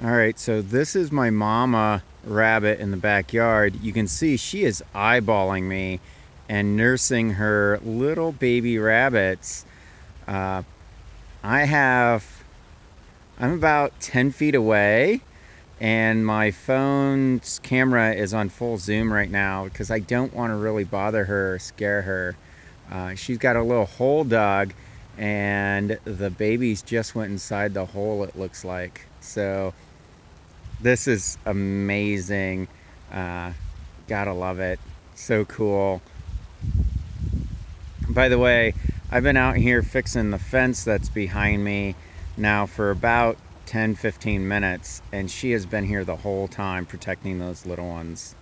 All right, so this is my mama rabbit in the backyard. You can see she is eyeballing me and nursing her little baby rabbits. Uh, I have, I'm about 10 feet away and my phone's camera is on full zoom right now because I don't want to really bother her or scare her. Uh, she's got a little hole dug and the babies just went inside the hole it looks like. So this is amazing. Uh, gotta love it. So cool. By the way, I've been out here fixing the fence that's behind me now for about 10 15 minutes and she has been here the whole time protecting those little ones